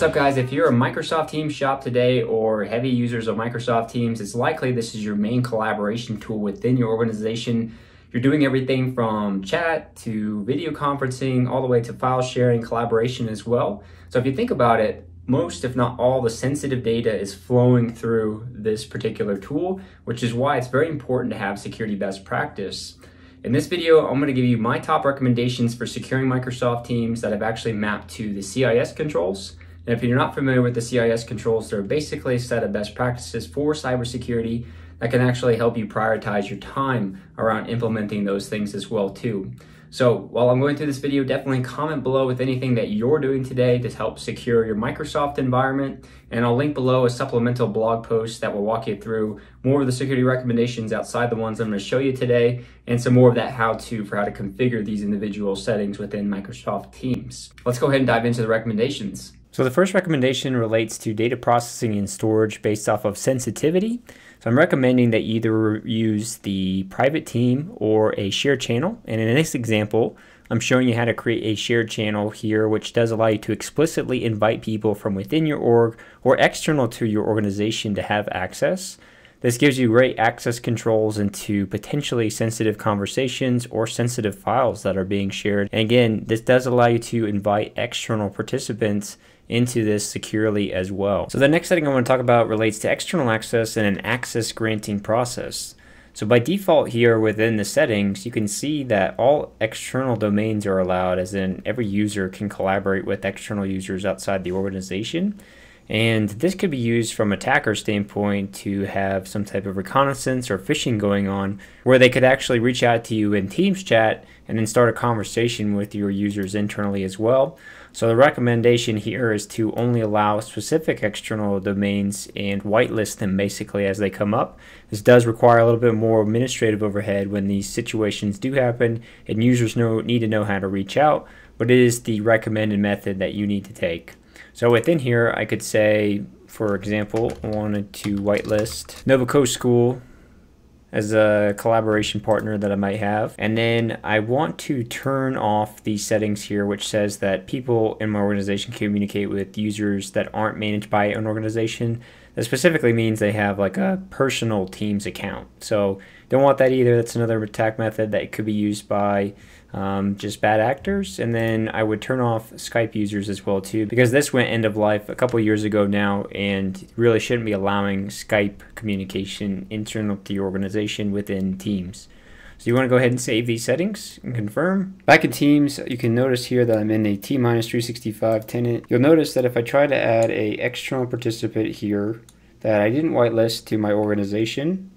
What's up guys? If you're a Microsoft Teams shop today or heavy users of Microsoft Teams, it's likely this is your main collaboration tool within your organization. You're doing everything from chat to video conferencing, all the way to file sharing, collaboration as well. So if you think about it, most if not all the sensitive data is flowing through this particular tool, which is why it's very important to have security best practice. In this video, I'm going to give you my top recommendations for securing Microsoft Teams that I've actually mapped to the CIS controls. And if you're not familiar with the CIS controls, they're basically a set of best practices for cybersecurity that can actually help you prioritize your time around implementing those things as well too. So while I'm going through this video, definitely comment below with anything that you're doing today to help secure your Microsoft environment. And I'll link below a supplemental blog post that will walk you through more of the security recommendations outside the ones I'm going to show you today and some more of that how-to for how to configure these individual settings within Microsoft Teams. Let's go ahead and dive into the recommendations. So the first recommendation relates to data processing and storage based off of sensitivity. So I'm recommending that you either use the private team or a shared channel. And in this example, I'm showing you how to create a shared channel here, which does allow you to explicitly invite people from within your org or external to your organization to have access. This gives you great access controls into potentially sensitive conversations or sensitive files that are being shared. And again, this does allow you to invite external participants into this securely as well. So the next setting I want to talk about relates to external access and an access granting process. So by default here within the settings, you can see that all external domains are allowed as in every user can collaborate with external users outside the organization. And this could be used from attacker standpoint to have some type of reconnaissance or phishing going on where they could actually reach out to you in Teams chat and then start a conversation with your users internally as well. So the recommendation here is to only allow specific external domains and whitelist them basically as they come up. This does require a little bit more administrative overhead when these situations do happen and users know, need to know how to reach out, but it is the recommended method that you need to take. So within here, I could say, for example, I wanted to whitelist Nova Coast School as a collaboration partner that I might have. And then I want to turn off the settings here, which says that people in my organization communicate with users that aren't managed by an organization. That specifically means they have like a personal Teams account. So don't want that either. That's another attack method that could be used by um, just bad actors. And then I would turn off Skype users as well too, because this went end of life a couple years ago now, and really shouldn't be allowing Skype communication internal to your organization within Teams. So you want to go ahead and save these settings and confirm. Back in Teams, you can notice here that I'm in a T-365 tenant. You'll notice that if I try to add a external participant here that I didn't whitelist to my organization,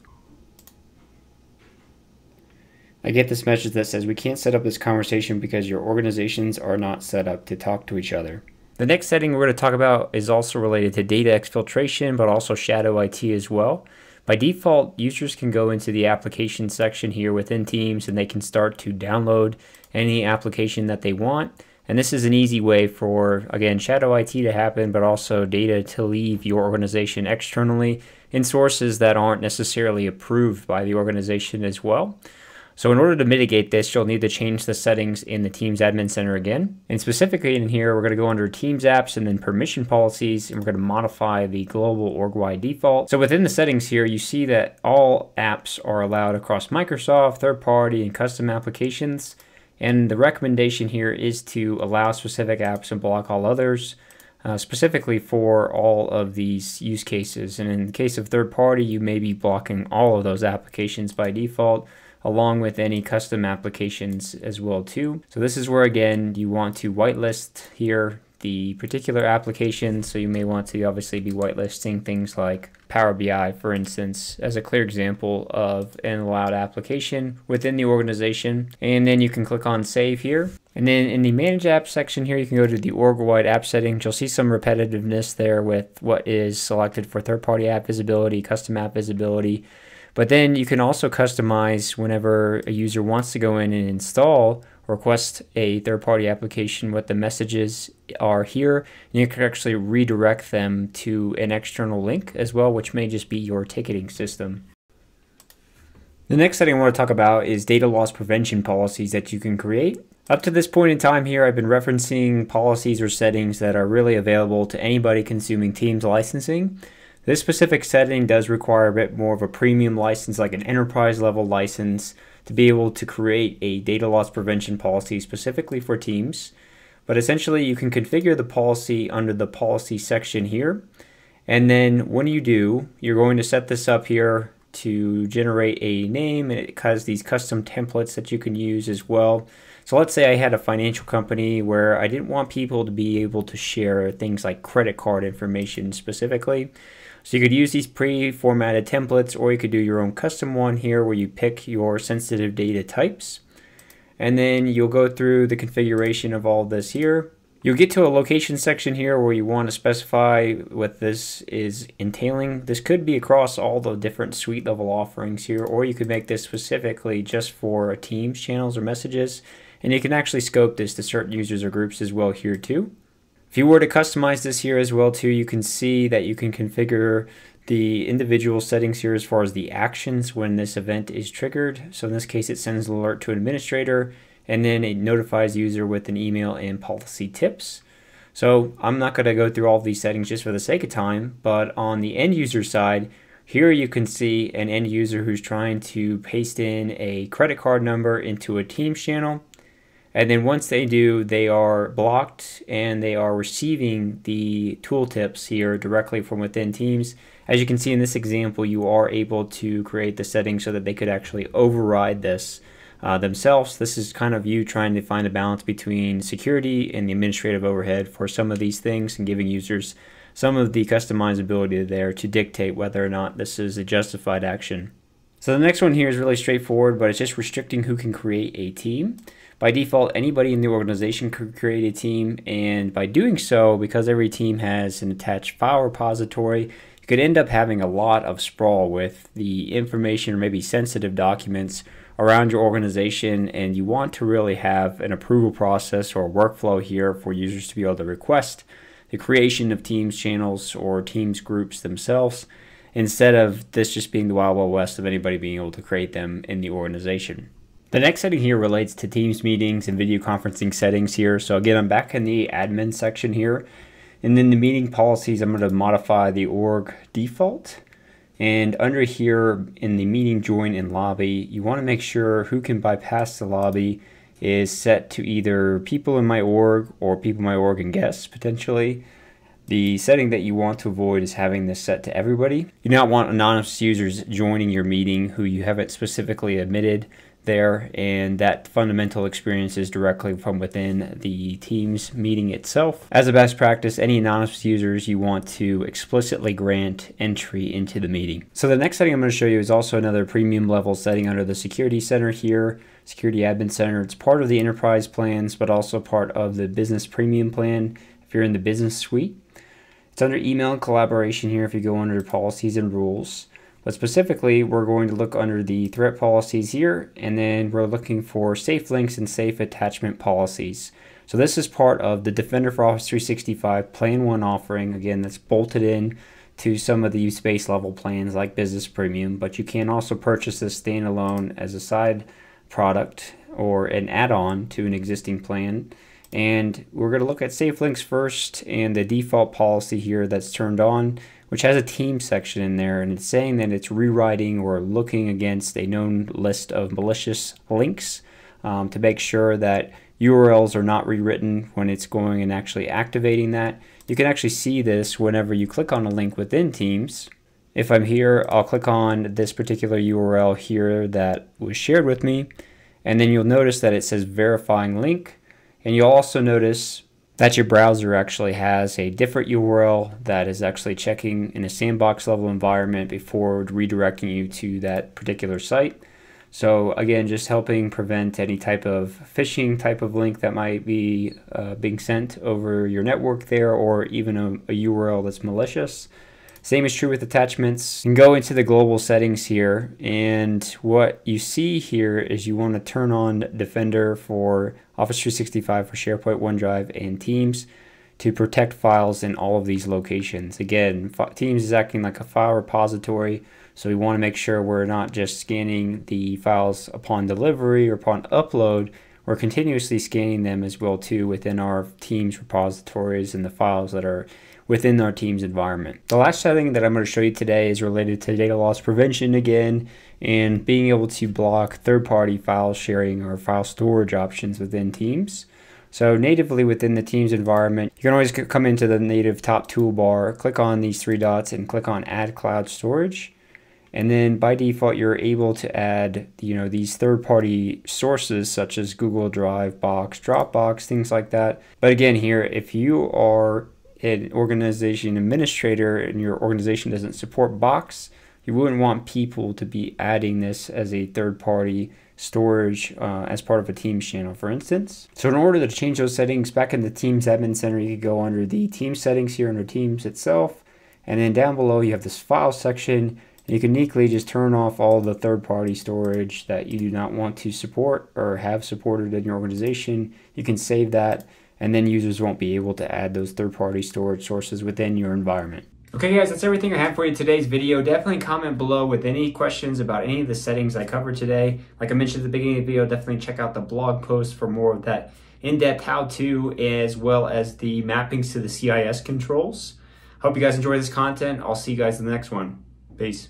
I get this message that says we can't set up this conversation because your organizations are not set up to talk to each other. The next setting we're going to talk about is also related to data exfiltration, but also shadow IT as well. By default, users can go into the application section here within Teams and they can start to download any application that they want. And this is an easy way for, again, shadow IT to happen, but also data to leave your organization externally in sources that aren't necessarily approved by the organization as well. So in order to mitigate this, you'll need to change the settings in the Teams Admin Center again. And specifically in here, we're going to go under Teams Apps and then Permission Policies, and we're going to modify the global org-wide default. So within the settings here, you see that all apps are allowed across Microsoft, third-party, and custom applications. And the recommendation here is to allow specific apps and block all others. Uh, specifically for all of these use cases. And in the case of third party, you may be blocking all of those applications by default along with any custom applications as well too. So this is where again you want to whitelist here the particular application. So you may want to obviously be whitelisting things like Power BI, for instance, as a clear example of an allowed application within the organization. And then you can click on Save here. And then in the Manage Apps section here, you can go to the org-wide app settings. You'll see some repetitiveness there with what is selected for third-party app visibility, custom app visibility, but then you can also customize whenever a user wants to go in and install request a third-party application what the messages are here. You can actually redirect them to an external link as well which may just be your ticketing system. The next setting I want to talk about is data loss prevention policies that you can create. Up to this point in time here, I've been referencing policies or settings that are really available to anybody consuming Teams licensing. This specific setting does require a bit more of a premium license, like an enterprise level license, to be able to create a data loss prevention policy specifically for Teams. But essentially, you can configure the policy under the policy section here. And then when you do, you're going to set this up here to generate a name and it has these custom templates that you can use as well. So let's say I had a financial company where I didn't want people to be able to share things like credit card information specifically. So you could use these pre-formatted templates or you could do your own custom one here where you pick your sensitive data types. And then you'll go through the configuration of all this here. You'll get to a location section here where you want to specify what this is entailing. This could be across all the different suite level offerings here, or you could make this specifically just for Teams channels or messages. And you can actually scope this to certain users or groups as well here too. If you were to customize this here as well too, you can see that you can configure the individual settings here as far as the actions when this event is triggered. So in this case, it sends an alert to an administrator and then it notifies user with an email and policy tips. So I'm not going to go through all these settings just for the sake of time, but on the end user side, here you can see an end user who's trying to paste in a credit card number into a Teams channel. And then once they do, they are blocked and they are receiving the tooltips here directly from within Teams. As you can see in this example, you are able to create the settings so that they could actually override this uh, themselves. This is kind of you trying to find a balance between security and the administrative overhead for some of these things and giving users some of the customizability there to dictate whether or not this is a justified action. So the next one here is really straightforward, but it's just restricting who can create a team. By default, anybody in the organization could create a team, and by doing so, because every team has an attached file repository, you could end up having a lot of sprawl with the information or maybe sensitive documents around your organization and you want to really have an approval process or workflow here for users to be able to request the creation of Teams channels or Teams groups themselves instead of this just being the wild, wild west of anybody being able to create them in the organization. The next setting here relates to Teams meetings and video conferencing settings here. So again, I'm back in the admin section here. And then the meeting policies, I'm going to modify the org default. And under here in the meeting join and lobby, you want to make sure who can bypass the lobby is set to either people in my org or people in my org and guests potentially. The setting that you want to avoid is having this set to everybody. You do not want anonymous users joining your meeting who you haven't specifically admitted there, and that fundamental experience is directly from within the Teams meeting itself. As a best practice, any anonymous users you want to explicitly grant entry into the meeting. So the next setting I'm going to show you is also another premium level setting under the Security Center here, Security Admin Center. It's part of the enterprise plans, but also part of the business premium plan if you're in the business suite. It's under email collaboration here if you go under policies and rules. But specifically, we're going to look under the threat policies here, and then we're looking for safe links and safe attachment policies. So this is part of the Defender for Office 365 Plan 1 offering. Again, that's bolted in to some of the space level plans like Business Premium, but you can also purchase this standalone as a side product or an add-on to an existing plan. And we're going to look at safe links first and the default policy here that's turned on which has a team section in there, and it's saying that it's rewriting or looking against a known list of malicious links um, to make sure that URLs are not rewritten when it's going and actually activating that. You can actually see this whenever you click on a link within Teams. If I'm here, I'll click on this particular URL here that was shared with me, and then you'll notice that it says verifying link, and you'll also notice that your browser actually has a different URL that is actually checking in a sandbox level environment before redirecting you to that particular site. So again, just helping prevent any type of phishing type of link that might be uh, being sent over your network there or even a, a URL that's malicious. Same is true with attachments. You can go into the global settings here and what you see here is you want to turn on Defender for Office 365 for SharePoint, OneDrive, and Teams to protect files in all of these locations. Again, Teams is acting like a file repository, so we want to make sure we're not just scanning the files upon delivery or upon upload. we're continuously scanning them as well too within our team's repositories and the files that are within our team's environment. The last setting that I'm going to show you today is related to data loss prevention again and being able to block third-party file sharing or file storage options within Teams. So natively within the Teams environment, you can always come into the native top toolbar, click on these three dots and click on add cloud storage. And then by default, you're able to add, you know, these third-party sources such as Google Drive, Box, Dropbox, things like that. But again, here, if you are an organization administrator and your organization doesn't support Box, you wouldn't want people to be adding this as a third party storage uh, as part of a Teams channel, for instance. So in order to change those settings back in the Teams admin center, you could go under the Teams settings here under Teams itself. And then down below, you have this file section. You can uniquely just turn off all the third party storage that you do not want to support or have supported in your organization. You can save that and then users won't be able to add those third-party storage sources within your environment. Okay guys, that's everything I have for you today's video. Definitely comment below with any questions about any of the settings I covered today. Like I mentioned at the beginning of the video, definitely check out the blog post for more of that in-depth how-to as well as the mappings to the CIS controls. Hope you guys enjoy this content. I'll see you guys in the next one. Peace.